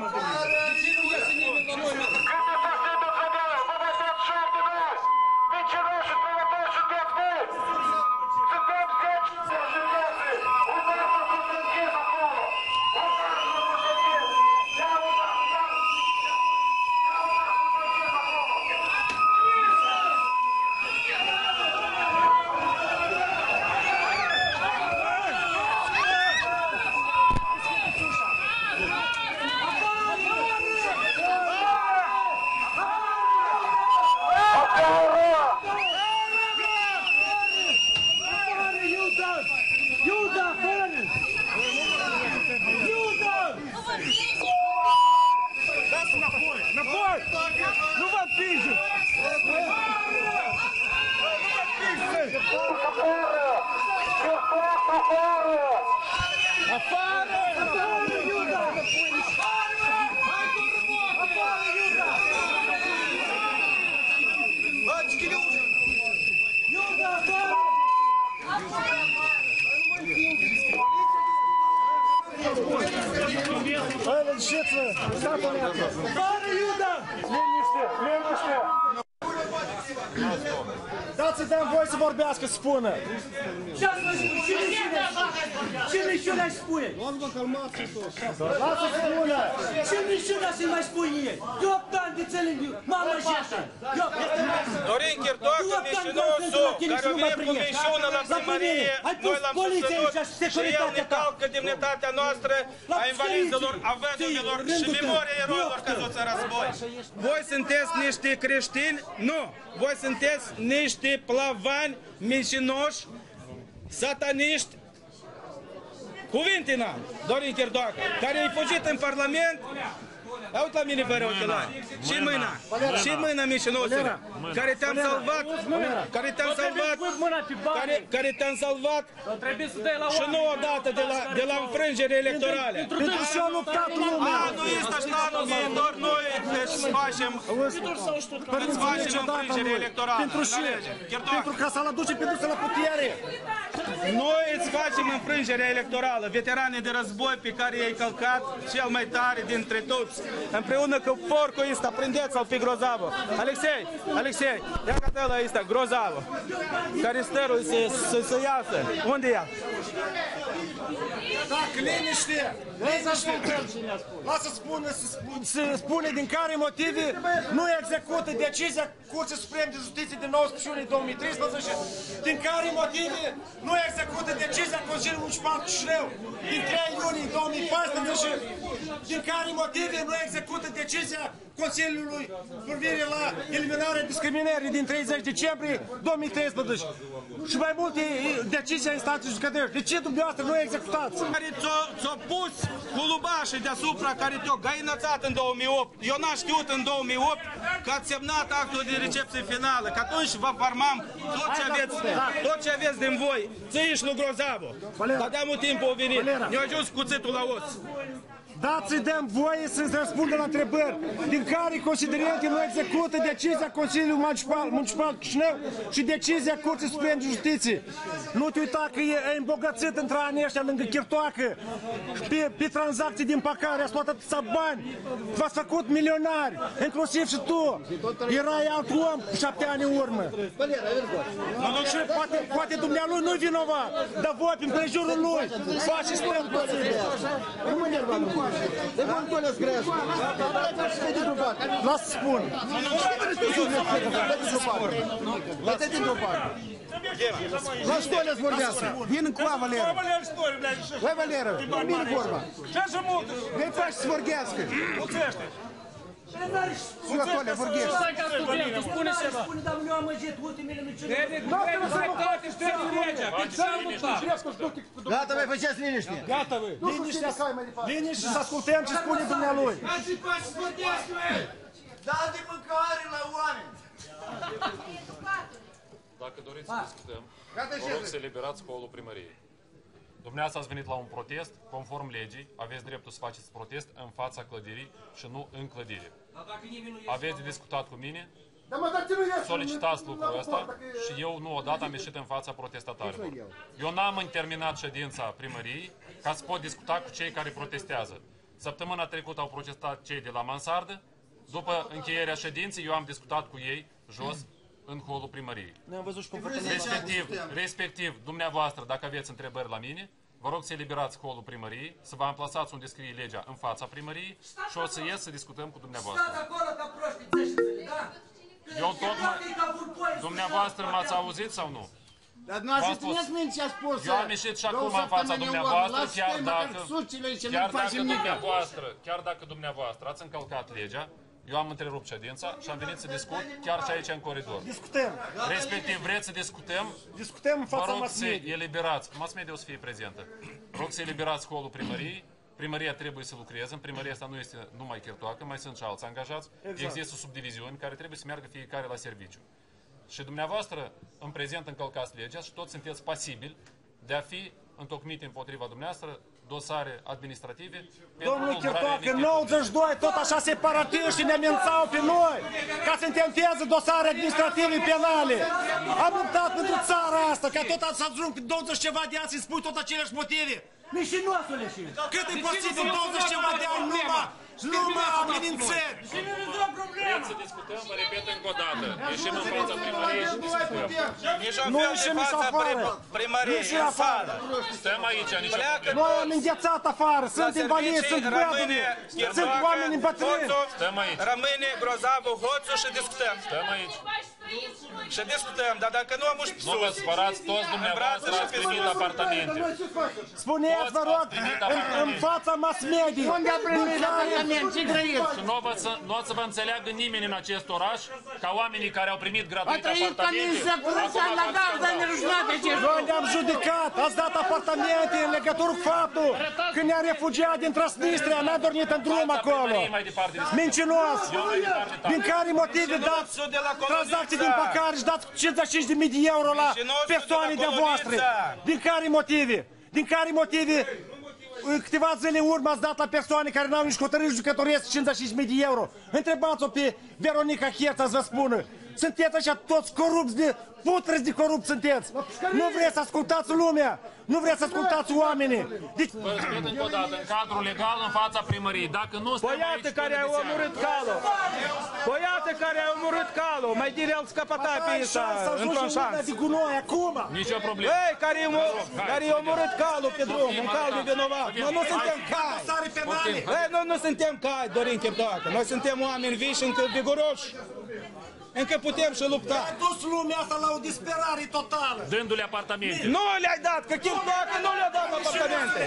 vamos. Desce na ponte, na ponte! No vapijo! No vapijo! Afara! Afara! Dați-i dăm voi să vorbească, să spună! Ce aș spus? Ce mișune? Ce mișune ai spune? Lasă să spună! Ce mișune să mai spui ei? Eu 8 ani de țelin, mama și așa. Eu Dorin Chirtoacă, mișinosul, care a venit cu mișună la primărie, noi l-am susținut și el ne calcă demnitatea noastră a invalizilor, a văduvilor și memoria eroilor căzuți în război. Voi sunteți niște creștini? Nu! Voi sunteți niște plavani, mincinoși, sataniști, Cuvinte n-am, Dorin Chirtoacă, care ai fugit în Parlament Ia uite la mine fără ochelari. Și mâna. Și mâna, mișinosule. Care te-am salvat. Care te-am salvat. Care, care te-am salvat. Trebuie să dai la Și nu odată de la, de la înfrângere electorale. Pentru ce a luptat lumea! A, nu este așa anul viitor, noi îți facem, îți facem înfrângere electorală. Pentru ce? Chirtoacă. Pentru ca să-l aduce pe dusă la putere! Noi îți facem înfrângerea electorală, veteranii de război pe care i-ai călcat cel mai tare dintre toți, împreună cu porcul ăsta, prindeți-l pe grozavă. Alexei, Alexei, ia ca ăla ăsta, grozavă, care stărul să, să, să iasă. Unde e ea? Dacă liniște! Liniște! Lasă spune, să spune, să spune din care motive nu execută decizia Curții Supreme de Justiție din 19 iunie 2013, din care motive nu execută decizia Consiliului Municipal Chișinău din 3 iunie 2014, din care motive nu execută decizia Consiliului cu privire la eliminarea discriminării din 30 decembrie 2013 și mai multe decizii a instanței judecătorești. De ce dumneavoastră nu executați? Care ți-o, ți-o pus cu lubașii deasupra, care te-o găinățat în 2008. Eu n-am știut în 2008 că ați semnat actul de recepție finală, că atunci vă formam tot ce aveți, tot ce aveți din voi. Ți-ești lui Grozavo. Dar de mult timp au venit. Ne-a ajuns cuțitul la os. Dați-i dăm voie să-ți răspundă la întrebări din care considerente nu execută decizia Consiliului Municipal, Municipal Chișinău și decizia Curții Supreme de Justiție. Nu te uita că e, e îmbogățit între anii ăștia lângă chirtoacă pe, pe tranzacții din pacare, ați luat atâția bani, v-ați făcut milionari, inclusiv și tu. Erai alt om cu șapte ani în urmă. Și poate, poate dumnealui nu-i vinovat, dar voi, prin prejurul lui, faceți tot De bun toles greș. Dă-te dintr-o parte. Las spun. Dă-te dintr-o parte. La Штоля vorbească. Vin în coa, Valera. Hai, Valera, nu vine vorba. Ce să multă? Vei faci să vorbească. Mulțește. Sunătoane, vorbești. Stai ca student, tu spune ceva. Spune, dar nu am măjit ultimele niciodată. Trebuie să cauți și trebuie legea. Pe ce am luptat? Gata, voi faceți liniște. Gata, voi. Liniște, liniște și să ascultăm ce spune dumnealui. Hai să faci să vorbească, ei! Dați de mâncare la oameni! Dacă doriți să discutăm, vă rog să eliberați polul primăriei. Dumneavoastră ați venit la un protest, conform legii, aveți dreptul să faceți protest în fața clădirii și nu în clădire. Aveți de discutat cu mine, solicitați lucrul ăsta și eu nu odată am ieșit în fața protestatarilor. Eu n-am terminat ședința primăriei ca să pot discuta cu cei care protestează. Săptămâna trecută au protestat cei de la mansardă, după încheierea ședinței eu am discutat cu ei jos în holul primăriei. Ne-am văzut și comportamentul. Respectiv, respectiv, dumneavoastră, dacă aveți întrebări la mine, vă rog să eliberați holul primăriei, să vă amplasați unde scrie legea în fața primăriei și o să ies să discutăm cu dumneavoastră. Stați acolo ca proști, țește da? Eu tot mă... Dumneavoastră m-ați auzit sau nu? Dar nu ați V-am spus. țineți minte ce a spus. Eu am ieșit și acum în fața dumneavoastră, chiar dacă, Sucile chiar nu facem dacă nimic. dumneavoastră, chiar dacă dumneavoastră ați încălcat legea, eu am întrerupt ședința și am venit să discut chiar și aici în coridor. Discutăm. Respectiv, vreți să discutăm? Discutăm în Vă fața rog mass să media. eliberați, mass media o să fie prezentă. Rog să eliberați holul primăriei. Primăria trebuie să lucreze. În primăria asta nu este numai chirtoacă, mai sunt și alți angajați. Exact. Există subdiviziuni care trebuie să meargă fiecare la serviciu. Și dumneavoastră, în prezent, încălcați legea și toți sunteți pasibili de a fi întocmite împotriva dumneavoastră dosare administrative pentru Domnul tulburarea Chirtoacă, în instituției. 92 tot așa separatiști ne amenințau pe noi ca să intenteze dosare administrative penale. Am luptat pentru țara asta, ca tot ați ajung 20 ceva de ani să spui tot aceleași motive. Mișinoasule și... Cât e posibil 20 ceva de ani numai, numai amenințări. Și nu rezolv problema! Să discutăm, vă repet încă o dată. Ieșim în fața primăriei și discutăm. Nici un Nu fel de ieșim nici fața afară. prim- primăriei, Nici în afară. sală. Stăm aici, nicio Pleacă problemă. Noi am toți. înghețat afară, sunt La invalizi, servicii sunt rămâne băiaturi, sunt Chirtoacă, oameni îmbătrâni. Hoțu, Stăm aici. Rămâne Grozavu, Hoțu și discutăm. Stăm aici. Și discutăm, dar dacă nu am uși Nu vă sus, spărați, toți dumneavoastră ați primit apartamente. Spuneți, vă rog, în, în fața mass media. Unde a primit apartament? Ce grăiți? Și nu o să, nu o să vă înțeleagă nimeni în acest oraș ca oamenii care au primit A gratuit trăit ca apartamente. niște curățani la gardă nerușnate ce Noi ne-am judecat, ați dat apartamente în legătură cu faptul că ne-a refugiat din Transnistria, n-a dormit în drum acolo. Mai departe. Mincinos! Eu mai departe, da. Din care motive dați Mincinosul de la Colonița. tranzacții din pacare și dați 55.000 de euro la Mincinosul persoane de la de voastre? Colonița. Din care motive? Din care motive în câteva zile în urmă ați dat la persoane care n-au nici hotărâri judecătoresc 55.000 de euro. Întrebați-o pe Veronica Cherța să vă spună. Sunteți așa toți corupți de putrezi de corupți sunteți. Nu vreți să ascultați lumea. Nu vreți să ascultați oamenii. Deci, Vă repet încă o dată, în cadrul legal, în fața primăriei. Dacă nu stăm Băiată aici, care până ai de seară. omorât calul! Băiată care ai omorât calul! Mai dire el scăpăta pe ai ăsta șansa să într-un ajungi în lumea șans! de gunoi acum. Nici o problemă. Ei, care i care i omorât calul pe drum, un cal de vinovat! Noi nu suntem cai! Dosare penale. Ei, noi nu suntem cai, Dorin Chirtoacă! Noi suntem oameni viși încă viguroși! Încă putem și lupta! Ai dus lumea asta la o disperare totală. Dându-le apartamente. Nu le-ai dat, că Chirtoacă nu le-a dat apartamente!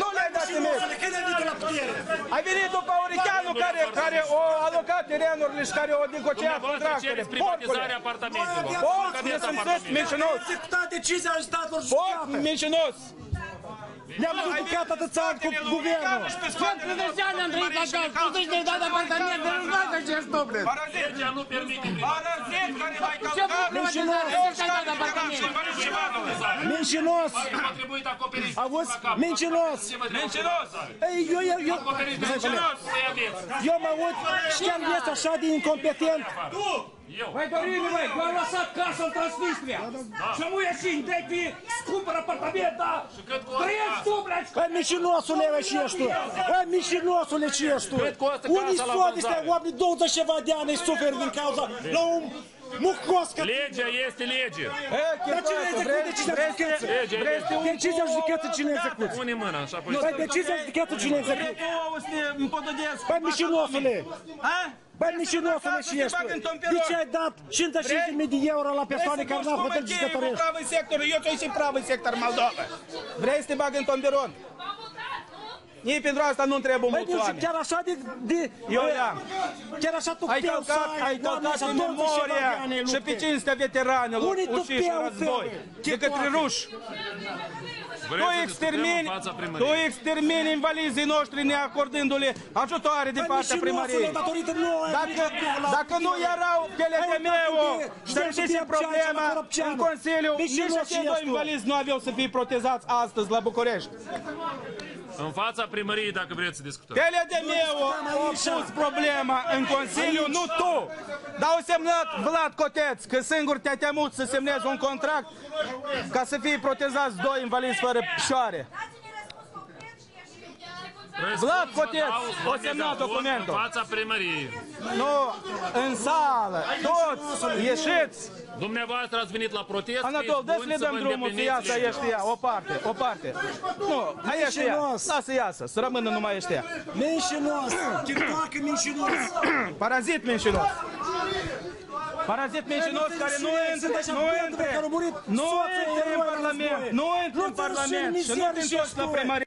Nu le-ai dat nimic! Când ai venit la putere? Ai venit după Oricheanu care, care o alocat terenurile și care o negociat Dumneavoastră contractele. cereți Porcule! privatizarea apartamentelor. Porc, Că ne aveți sunt apartamente. mincinos! Executat decizia statelor Porc judecate. mincinos! Ne-am judecat atâția ani cu guvernul. Pentru de ani am trăit la gaz, tu treci de dat apartament, de nu dacă ce ești domnule. Legea nu permite Parazit care l-ai Ce călcat, privatizare, ce ai dat apartament? și banul. Mincinos. A trebuit acoperit. Auzi? Mincinos. Mincinos! Ei, eu, eu, eu, Acoperiți Stai, mincinos. Valer. Să-i aveți. eu mă uit și chiar ești așa de incompetent. Eu. Băi, Dorine, băi, eu am lăsat casa în Transnistria. Și am ieșit, dai pe scumpăr apartament, da? cât costă Trăiești tu, bleci, Băi, mincinosule, bă, și ești tu. Băi, mincinosule, și ești tu. Cât costă Unii casa la sodi ăștia vânzare? oameni 20 ceva de ani îi suferă din cauza la un mucos că... Legea este lege. E, Dar cine Chirtoacă, execută vrei, decizia vrei, judecății? Legea vrei să te un Decizia judecății cine execută? Pune mâna așa, păi. Băi, decizia judecății cine vrei execută? tu o să Băi nici nu o să leșiești. De ce ai dat 55.000 de euro la persoane care n-au hotel judecătoresc? Vrei să sector, eu ce și pravă în sector Moldova. Vrei să te bagi în tomberon? Ei pentru asta nu trebuie mulți oameni. Chiar așa de... de eu am. Chiar așa tu ai călcat, ai călcat în memoria și pe cinstea veteranilor uciși în război. De către ruși. Vreți Tu să discutăm extermini, în fața tu primăriei. extermini invalizii noștri neacordându-le ajutoare din Băi, partea mincinosule, primăriei. datorită nouă, Dacă, la- dacă nu erau PLTM-ul Ai să uitat ridice de- de problema Ceaușescu, Răpceanu. în Consiliu, Deci nici nu acei și doi ești tu. invalizi nu aveau să fie protezați astăzi la București. În fața primăriei, dacă vreți să discutăm. PLTM-ul a pus problema în Consiliu, nu tu. Dar au semnat Vlad Coteț că singur te-a temut să semnezi un contract ca să fie protezați doi invalizi fără picioare. Vlad Coteț Răspuns, a semnat vot documentul. În fața primăriei. Nu, în sală, toți ieșiți. Dumneavoastră ați venit la protest. Anatol, fiți dă să buni le dăm vă drumul să îndepliniți iasă legea. ăștia, o parte, o parte. Nu, hai ăștia, Mincinos. lasă iasă, să rămână numai ăștia. Mincinos, chitoacă mincinos. Parazit mincinos. Parazit mincinos care nu Sunt intră, așa nu băiaturi intră, care au murit nu soții intră în eroi la Parlament, război. nu intră Nu în ți-au Parlament rușine și nu mizerie te și întorci la ești tu. primărie.